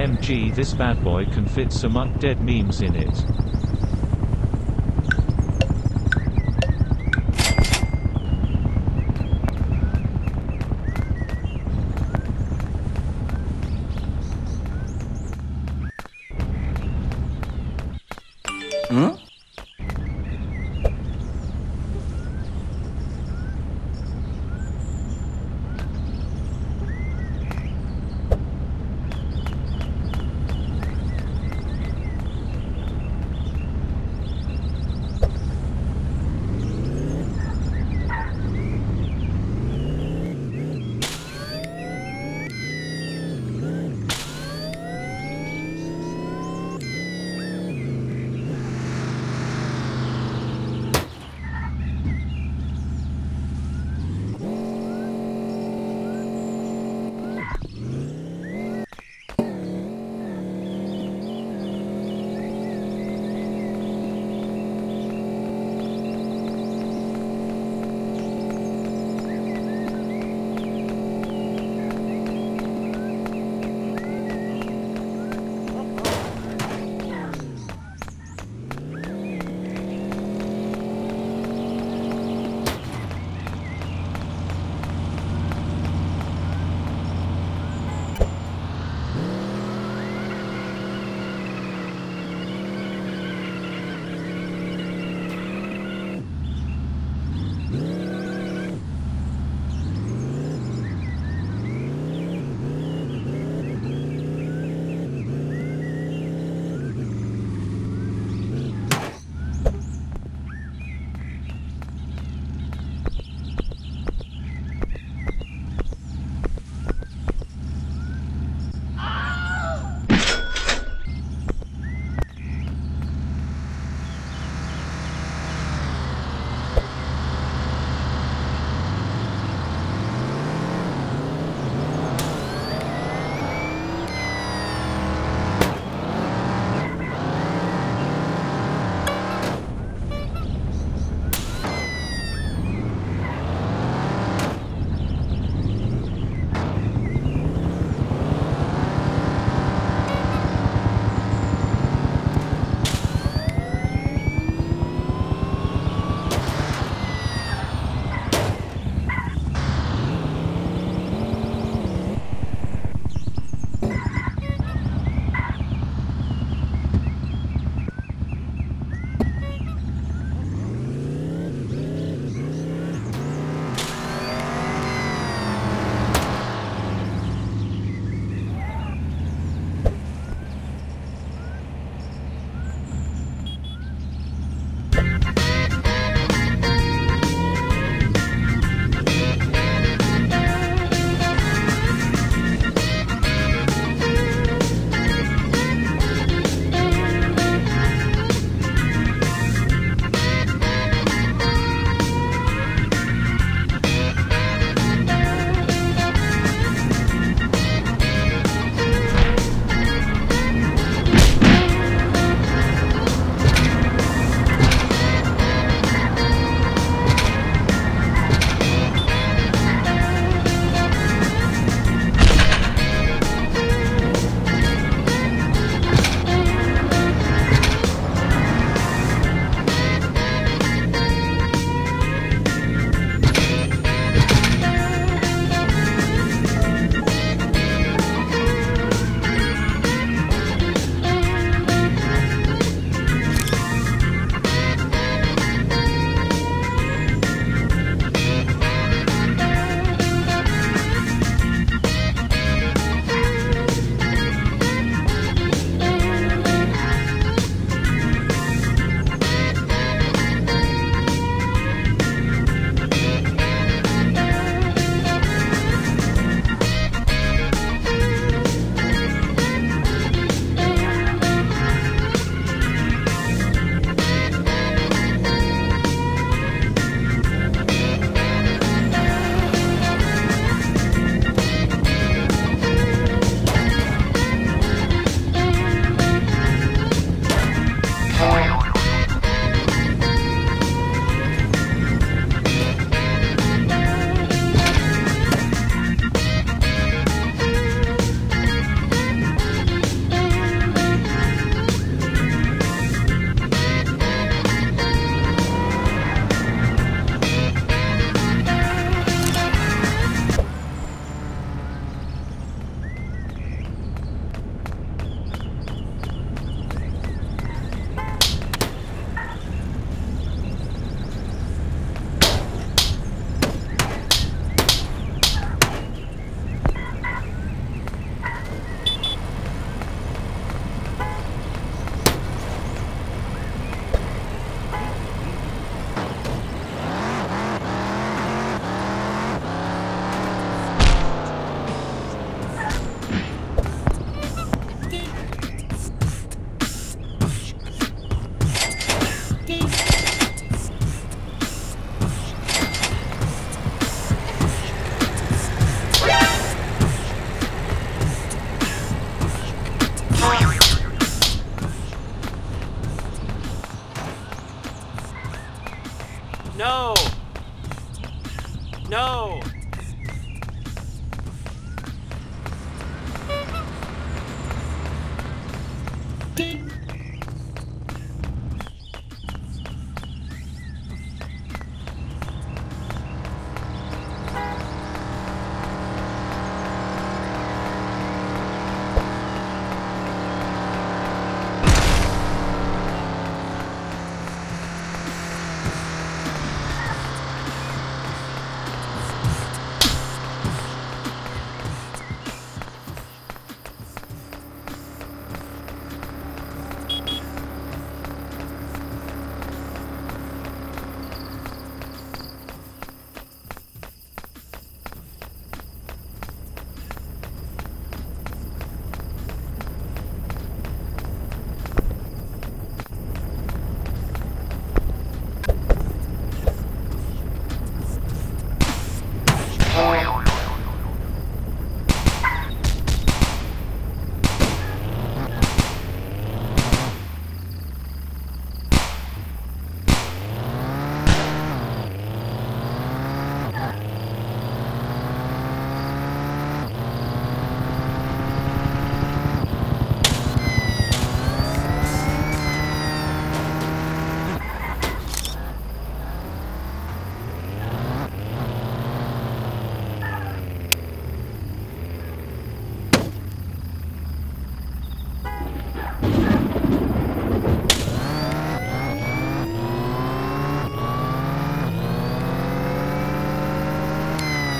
OMG this bad boy can fit some dead memes in it.